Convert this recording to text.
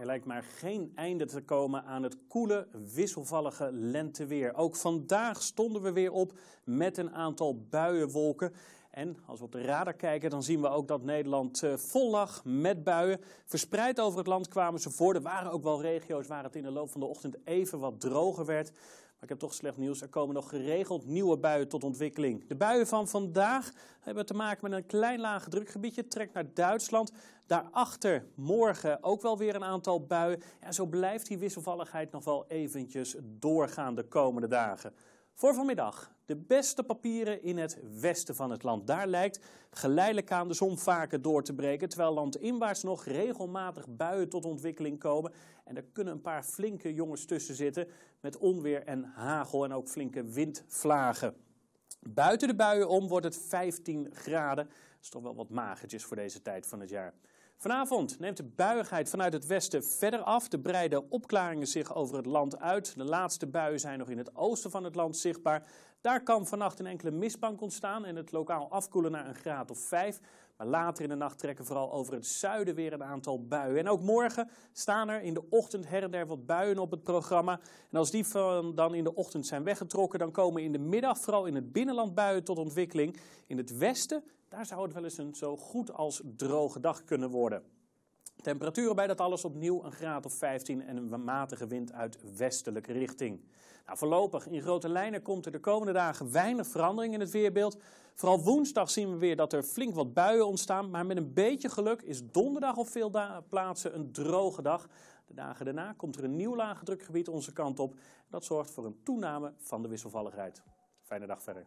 Er lijkt maar geen einde te komen aan het koele, wisselvallige lenteweer. Ook vandaag stonden we weer op met een aantal buienwolken. En als we op de radar kijken, dan zien we ook dat Nederland eh, vol lag met buien. Verspreid over het land kwamen ze voor. Er waren ook wel regio's waar het in de loop van de ochtend even wat droger werd. Maar ik heb toch slecht nieuws. Er komen nog geregeld nieuwe buien tot ontwikkeling. De buien van vandaag hebben te maken met een klein lage drukgebiedje. Trekt naar Duitsland. Daarachter morgen ook wel weer een aantal buien. En zo blijft die wisselvalligheid nog wel eventjes doorgaan de komende dagen. Voor vanmiddag de beste papieren in het westen van het land. Daar lijkt geleidelijk aan de zon vaker door te breken, terwijl landinwaarts nog regelmatig buien tot ontwikkeling komen. En er kunnen een paar flinke jongens tussen zitten met onweer en hagel en ook flinke windvlagen. Buiten de buien om wordt het 15 graden. Dat is toch wel wat magertjes voor deze tijd van het jaar. Vanavond neemt de buigheid vanuit het westen verder af. De breide opklaringen zich over het land uit. De laatste buien zijn nog in het oosten van het land zichtbaar. Daar kan vannacht een enkele mistbank ontstaan en het lokaal afkoelen naar een graad of 5. Maar later in de nacht trekken vooral over het zuiden weer een aantal buien. En ook morgen staan er in de ochtend her en der wat buien op het programma. En als die dan in de ochtend zijn weggetrokken, dan komen in de middag vooral in het binnenland buien tot ontwikkeling. In het westen, daar zou het wel eens een zo goed als droge dag kunnen worden. Temperaturen bij dat alles opnieuw een graad of 15 en een matige wind uit westelijke richting. Nou, voorlopig in grote lijnen komt er de komende dagen weinig verandering in het weerbeeld. Vooral woensdag zien we weer dat er flink wat buien ontstaan. Maar met een beetje geluk is donderdag op veel plaatsen een droge dag. De dagen daarna komt er een nieuw lage drukgebied onze kant op. Dat zorgt voor een toename van de wisselvalligheid. Fijne dag verder.